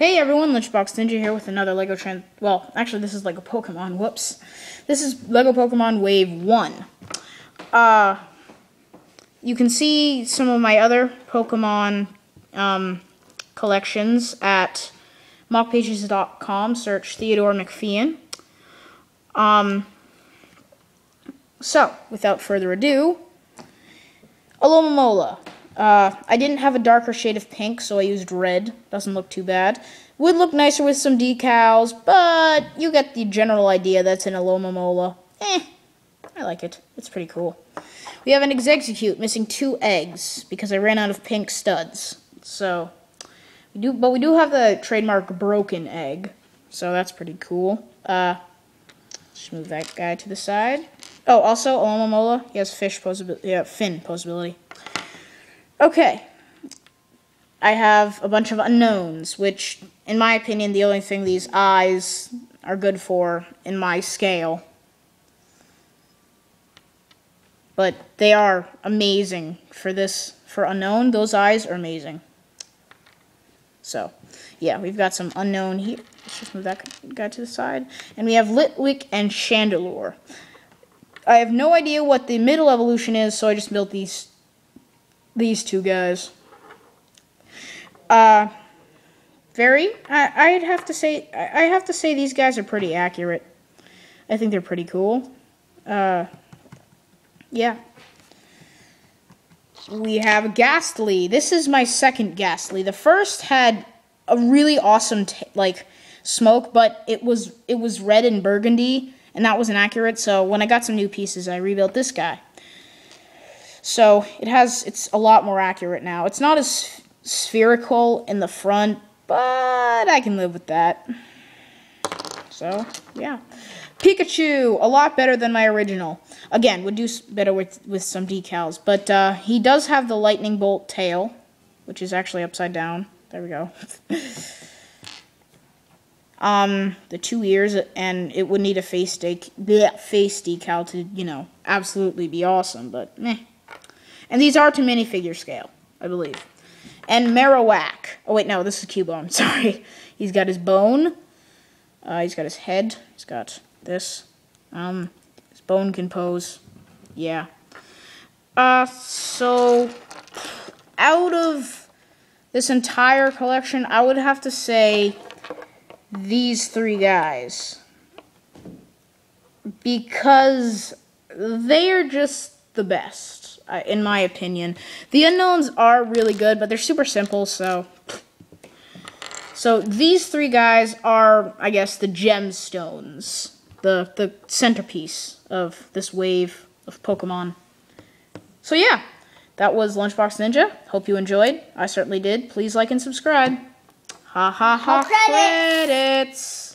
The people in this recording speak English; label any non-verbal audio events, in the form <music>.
Hey everyone, Lunchbox Ninja here with another Lego Trans. Well, actually, this is Lego Pokemon. Whoops. This is Lego Pokemon Wave 1. Uh, you can see some of my other Pokemon um, collections at mocpages.com. Search Theodore McFeehan. Um, so, without further ado, Alomomola. Uh, I didn't have a darker shade of pink, so I used red. Doesn't look too bad. Would look nicer with some decals, but you get the general idea that's an Alomomola. Eh, I like it. It's pretty cool. We have an Exeggcute missing two eggs because I ran out of pink studs. So, we do, but we do have the trademark broken egg, so that's pretty cool. Uh, just move that guy to the side. Oh, also Alomomola, he has fish posability, yeah, fin posability. Okay. I have a bunch of Unowns, which, in my opinion, the only thing these eyes are good for in my scale. But they are amazing for this, for Unown. Those eyes are amazing. So, yeah, we've got some Unown here. Let's just move that guy to the side. And we have Litwick and Chandelure. I have no idea what the middle evolution is, so I just built these these two guys. Uh, very. I, I'd have to say. I I have to say these guys are pretty accurate. I think they're pretty cool. Uh, yeah. We have Gastly. This is my second Gastly. The first had a really awesome like smoke, but it was it was red and burgundy, and that wasn't accurate. So when I got some new pieces, I rebuilt this guy. So it has it's a lot more accurate now. It's not as spherical in the front, but I can live with that. So yeah, Pikachu a lot better than my original. Again, would do better with with some decals, but uh, he does have the lightning bolt tail, which is actually upside down. There we go. <laughs> um, the two ears, and it would need a face, de- face decal to, you know, absolutely be awesome, but meh. And these are to minifigure scale, I believe. And Marowak. Oh, wait, no, this is Cubone. <laughs> Sorry. He's got his bone. Uh, he's got his head. He's got this. Um, his bone can pose. Yeah. Uh, so, out of this entire collection, I would have to say these three guys. Because they are just the best in my opinion. The Unowns are really good, but they're super simple, so... So these three guys are, I guess, the gemstones, the, the centerpiece of this wave of Pokemon. So yeah, that was Lunchbox Ninja. Hope you enjoyed. I certainly did. Please like and subscribe. Ha ha ha, credits. credits.